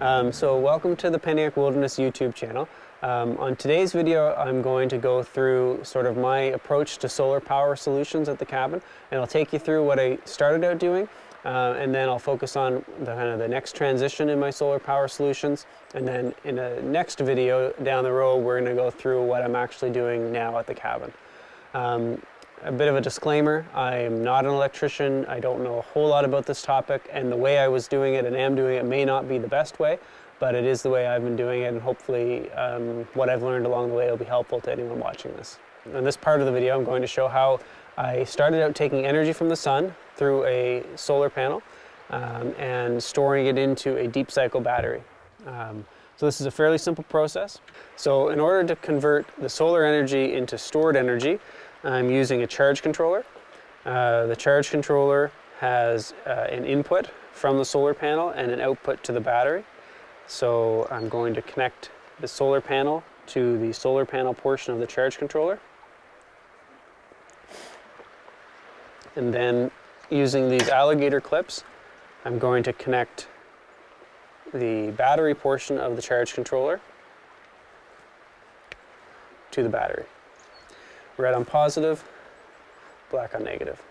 Um, so welcome to the Penniac Wilderness YouTube channel. Um, on today's video, I'm going to go through sort of my approach to solar power solutions at the cabin, and I'll take you through what I started out doing, uh, and then I'll focus on the kind of the next transition in my solar power solutions, and then in a next video down the road, we're going to go through what I'm actually doing now at the cabin. Um, a bit of a disclaimer, I am not an electrician, I don't know a whole lot about this topic, and the way I was doing it and am doing it may not be the best way, but it is the way I've been doing it, and hopefully um, what I've learned along the way will be helpful to anyone watching this. In this part of the video, I'm going to show how I started out taking energy from the sun through a solar panel um, and storing it into a deep cycle battery. Um, so this is a fairly simple process. So in order to convert the solar energy into stored energy, I'm using a charge controller. Uh, the charge controller has uh, an input from the solar panel and an output to the battery. So I'm going to connect the solar panel to the solar panel portion of the charge controller. And then using these alligator clips, I'm going to connect the battery portion of the charge controller to the battery red on positive, black on negative.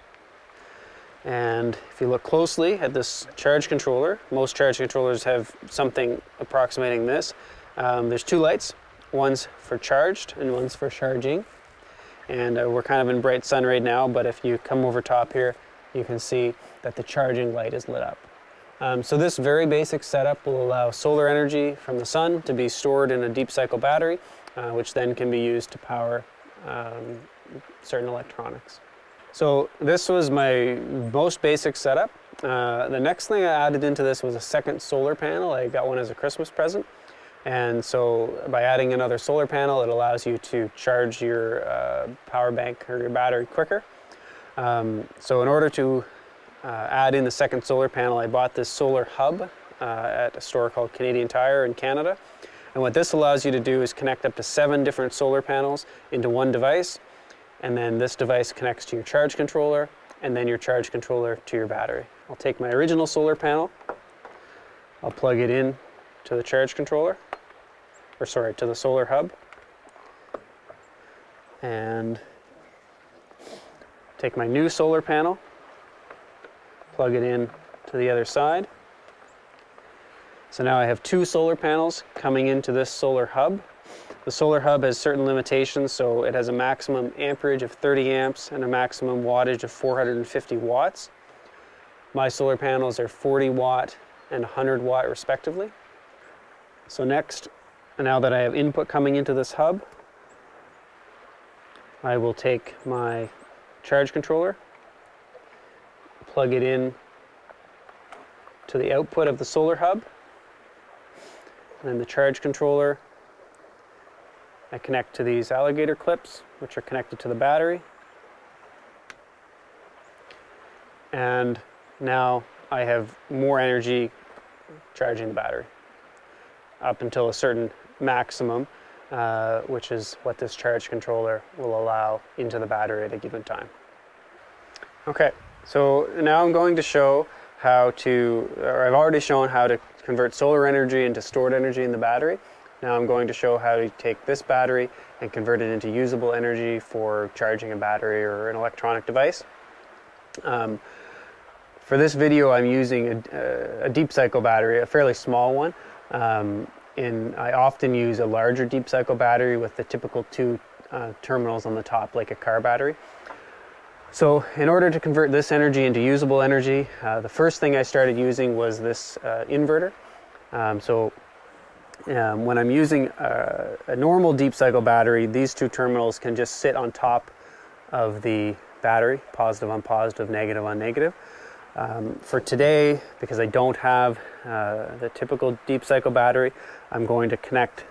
And if you look closely at this charge controller, most charge controllers have something approximating this. Um, there's two lights, one's for charged and one's for charging. And uh, we're kind of in bright sun right now, but if you come over top here, you can see that the charging light is lit up. Um, so this very basic setup will allow solar energy from the sun to be stored in a deep cycle battery, uh, which then can be used to power um, certain electronics. So this was my most basic setup. Uh, the next thing I added into this was a second solar panel. I got one as a Christmas present. And so by adding another solar panel, it allows you to charge your uh, power bank or your battery quicker. Um, so in order to uh, add in the second solar panel, I bought this solar hub uh, at a store called Canadian Tire in Canada. And what this allows you to do is connect up to seven different solar panels into one device. And then this device connects to your charge controller and then your charge controller to your battery. I'll take my original solar panel, I'll plug it in to the charge controller, or sorry, to the solar hub. And take my new solar panel, plug it in to the other side. So now I have two solar panels coming into this solar hub. The solar hub has certain limitations, so it has a maximum amperage of 30 amps and a maximum wattage of 450 watts. My solar panels are 40 watt and 100 watt respectively. So next, now that I have input coming into this hub, I will take my charge controller, plug it in to the output of the solar hub, and then the charge controller, I connect to these alligator clips, which are connected to the battery. And now I have more energy charging the battery up until a certain maximum, uh, which is what this charge controller will allow into the battery at a given time. Okay, so now I'm going to show how to, or I've already shown how to convert solar energy into stored energy in the battery. Now I'm going to show how to take this battery and convert it into usable energy for charging a battery or an electronic device. Um, for this video I'm using a, a, deep cycle battery, a fairly small one. Um, and I often use a larger deep cycle battery with the typical two uh, terminals on the top like a car battery. So in order to convert this energy into usable energy, uh, the first thing I started using was this uh, inverter. Um, so um, when I'm using a, a, normal deep cycle battery, these two terminals can just sit on top of the battery, positive on positive, negative on negative. Um, for today, because I don't have uh, the typical deep cycle battery, I'm going to connect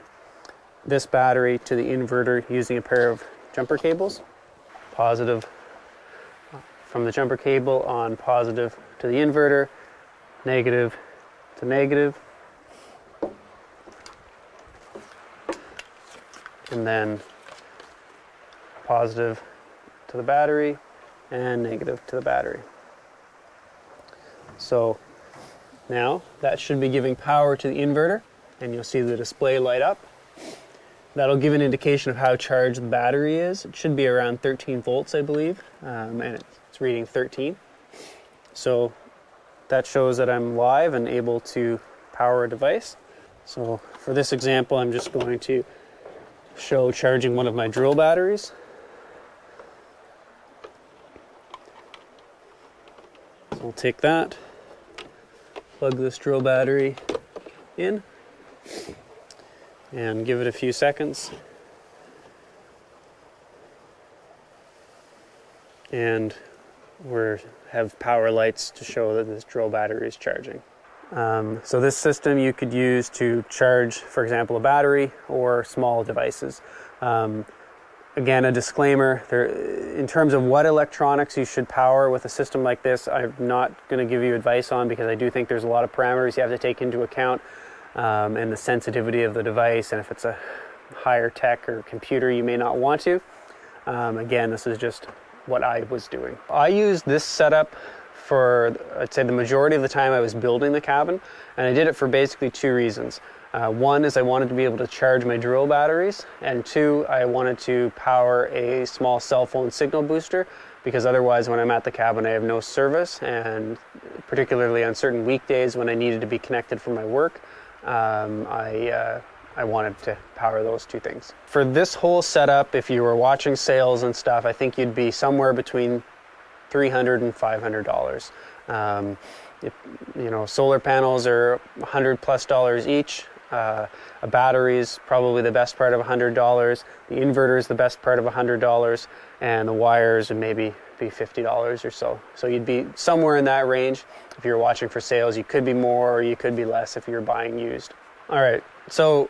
this battery to the inverter using a pair of jumper cables, positive from the jumper cable on positive to the inverter, negative to negative, and then positive to the battery and negative to the battery. So Now that should be giving power to the inverter and you'll see the display light up. That'll give an indication of how charged the battery is. It should be around 13 volts, I believe, um, and it's reading 13. So that shows that I'm live and able to power a device. So for this example, I'm just going to show charging one of my drill batteries. So I'll take that, plug this drill battery in, and give it a few seconds. And we have power lights to show that this drill battery is charging. Um, so this system you could use to charge, for example, a battery or small devices. Um, again, a disclaimer, there, in terms of what electronics you should power with a system like this, I'm not going to give you advice on because I do think there's a lot of parameters you have to take into account um, and the sensitivity of the device and if it's a higher tech or computer you may not want to. Um, again, this is just what I was doing. I used this setup for, I'd say, the majority of the time I was building the cabin, and I did it for basically two reasons. Uh, one is I wanted to be able to charge my drill batteries, and two, I wanted to power a small cell phone signal booster because otherwise, when I'm at the cabin, I have no service, and particularly on certain weekdays when I needed to be connected for my work, um, I uh, I wanted to power those two things. For this whole setup, if you were watching sales and stuff, I think you'd be somewhere between $300 and 500 dollars. Um, you know, solar panels are 100 plus dollars each. Uh, a battery is probably the best part of $100. The inverter is the best part of $100, and the wires would maybe be $50 or so. So you'd be somewhere in that range. If you're watching for sales, you could be more or you could be less if you're buying used. All right, so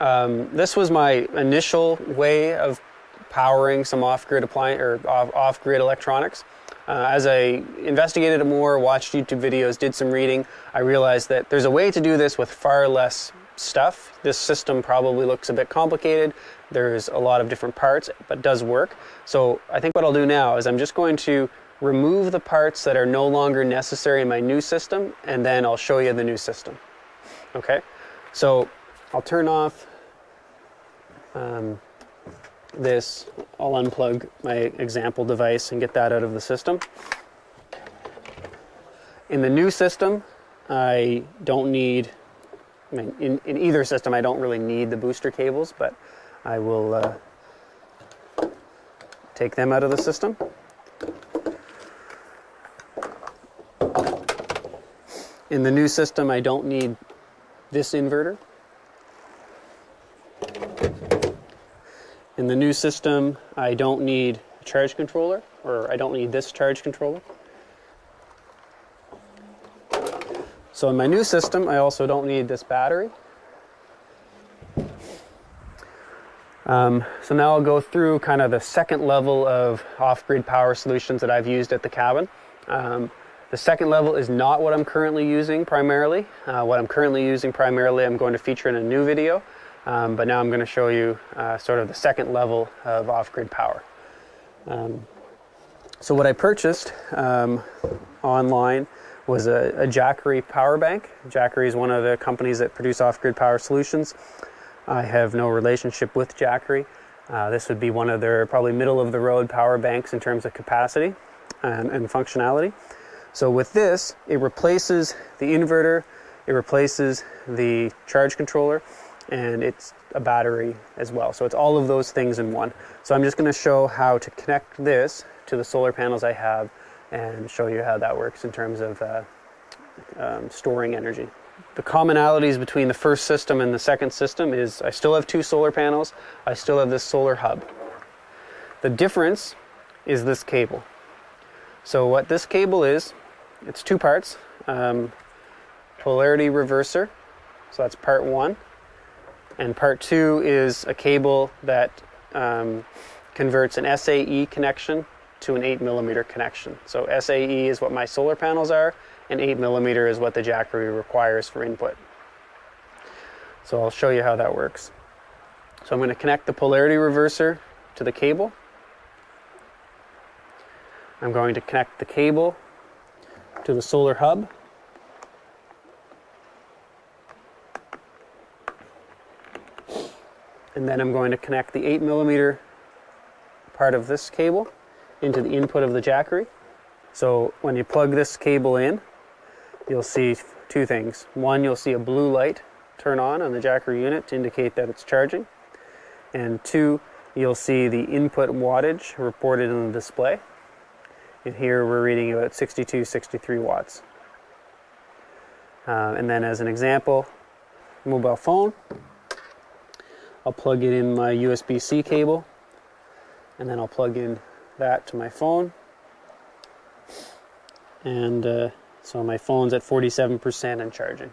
um, this was my initial way of powering some off-grid appliance or off-grid electronics. Uh, as I investigated it more, watched YouTube videos, did some reading, I realized that there's a way to do this with far less stuff. This system probably looks a bit complicated. There's a lot of different parts, but does work. So I think what I'll do now is I'm just going to remove the parts that are no longer necessary in my new system, and then I'll show you the new system. Okay, so I'll turn off um, this. I'll unplug my example device and get that out of the system. In the new system, I don't need, I mean, in, in either system, I don't really need the booster cables, but I will uh, take them out of the system. In the new system, I don't need this inverter. In the new system, I don't need a charge controller, or I don't need this charge controller. So in my new system, I also don't need this battery. Um, so now I'll go through kind of the second level of off-grid power solutions that I've used at the cabin. Um, the second level is not what I'm currently using primarily. Uh, what I'm currently using primarily I'm going to feature in a new video. Um, but now I'm going to show you uh, sort of the second level of off-grid power. Um, so what I purchased um, online was a, a Jackery power bank. Jackery is one of the companies that produce off-grid power solutions. I have no relationship with Jackery. Uh, this would be one of their probably middle of the road power banks in terms of capacity and, and functionality. So with this, it replaces the inverter, it replaces the charge controller, and it's a battery as well. So it's all of those things in one. So I'm just going to show how to connect this to the solar panels I have and show you how that works in terms of uh, um, storing energy. The commonalities between the first system and the second system is I still have two solar panels, I still have this solar hub. The difference is this cable. So what this cable is, it's two parts. Um, polarity reverser, so that's part one. And part two is a cable that um, converts an SAE connection to an 8 millimeter connection. So SAE is what my solar panels are, and 8 millimeter is what the Jackery requires for input. So I'll show you how that works. So I'm going to connect the polarity reverser to the cable. I'm going to connect the cable to the solar hub. And then I'm going to connect the 8 millimeter part of this cable into the input of the Jackery. So when you plug this cable in, you'll see two things. One, you'll see a blue light turn on on the Jackery unit to indicate that it's charging. And two, you'll see the input wattage reported in the display. And here we're reading about 62, 63 watts. Uh, and then as an example, mobile phone, I'll plug it in my USB-C cable and then I'll plug in that to my phone. And uh, so my phone's at 47% and charging.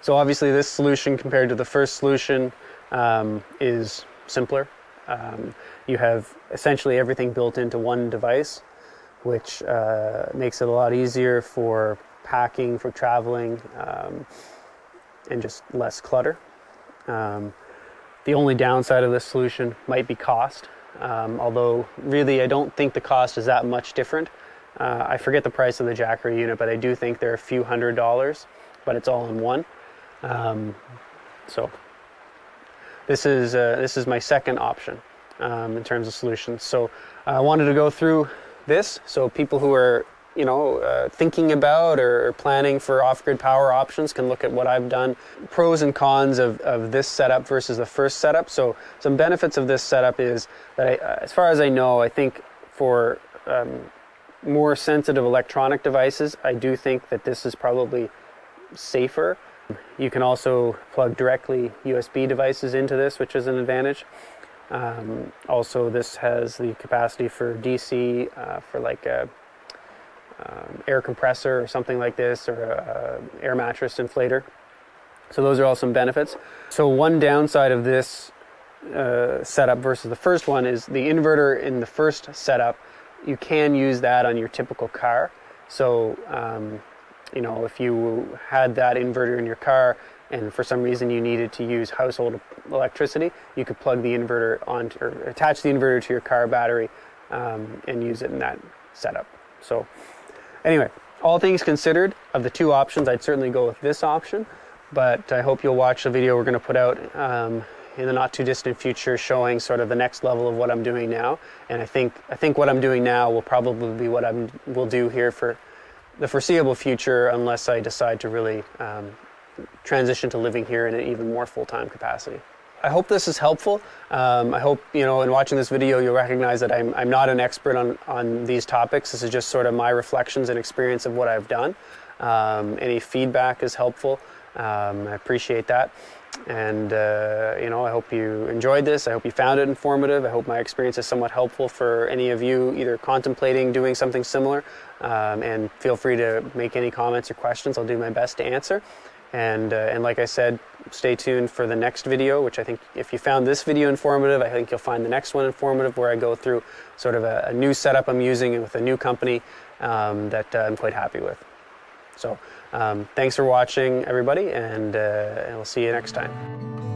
So obviously this solution compared to the first solution um, is simpler. Um, you have essentially everything built into one device, which uh, makes it a lot easier for packing, for traveling, um, and just less clutter. The only downside of this solution might be cost, um, although really I don't think the cost is that much different. Uh, I forget the price of the Jackery unit, but I do think they're a few hundred dollars, but it's all in one. Um, so this is uh, this is my second option um, in terms of solutions. So I wanted to go through this so people who are you know uh, thinking about or planning for off-grid power options can look at what I've done, pros and cons of, of this setup versus the first setup. So some benefits of this setup is that I, uh, as far as I know, I think for um, more sensitive electronic devices, I do think that this is probably safer you can also plug directly USB devices into this, which is an advantage. Um, also, this has the capacity for DC uh, for like a um, air compressor or something like this, or a, air mattress inflator. So those are all some benefits. So one downside of this uh, setup versus the first one is the inverter in the first setup. You can use that on your typical car. So um, you know, if you had that inverter in your car and for some reason you needed to use household electricity, you could plug the inverter on or attach the inverter to your car battery um, and use it in that setup. So, anyway, all things considered, of the two options, I'd certainly go with this option. But I hope you'll watch the video we're going to put out um, in the not too distant future, showing sort of the next level of what I'm doing now. And I think I think what I'm doing now will probably be what I will do here for the foreseeable future unless I decide to really um, transition to living here in an even more full-time capacity. I hope this is helpful. Um, I hope, you know, in watching this video, you'll recognize that I'm, I'm not an expert on, on these topics. This is just sort of my reflections and experience of what I've done. Um, any feedback is helpful. Um, I appreciate that. And, uh, you know, I hope you enjoyed this. I hope you found it informative. I hope my experience is somewhat helpful for any of you either contemplating doing something similar. Um, and feel free to make any comments or questions. I'll do my best to answer. And, uh, and like I said, stay tuned for the next video, which I think if you found this video informative, I think you'll find the next one informative where I go through sort of a, a new setup I'm using with a new company um, that uh, I'm quite happy with. So um, thanks for watching, everybody, and, uh, and we'll see you next time.